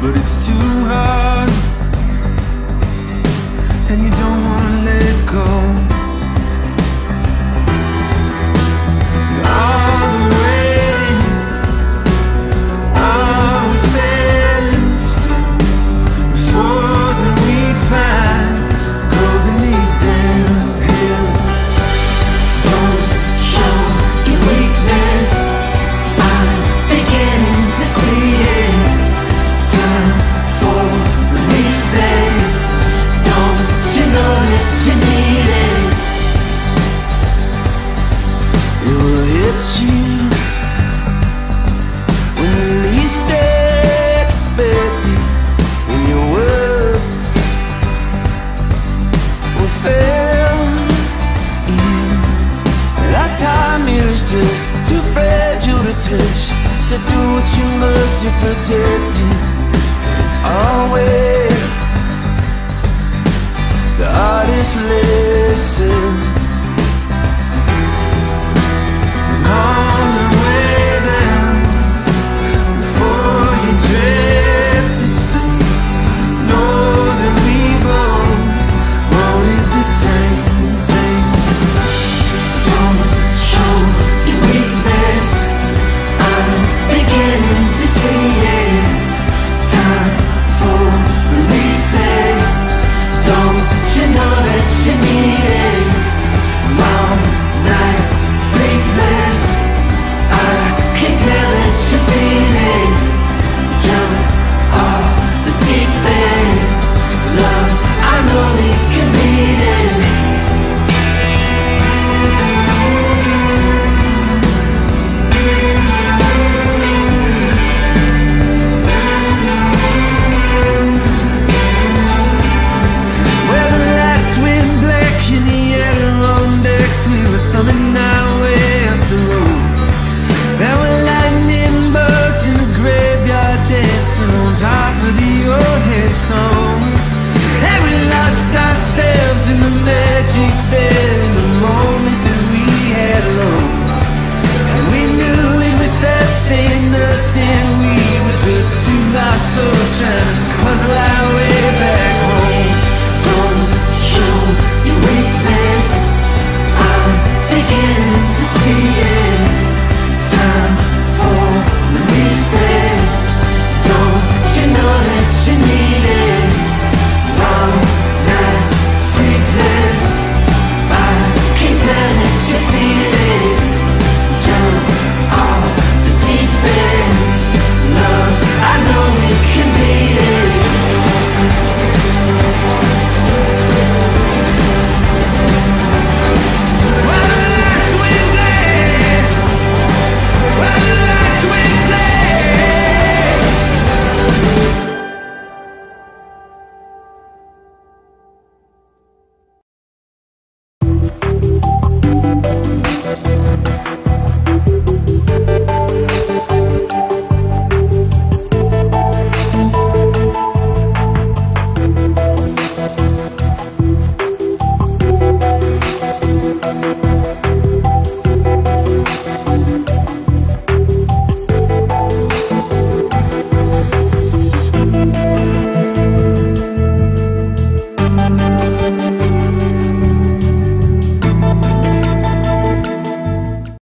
but it's too hard. Fail. in. That time is just too fragile to touch. So do what you must to protect it. It's always the hardest lesson. Cause I believe. with.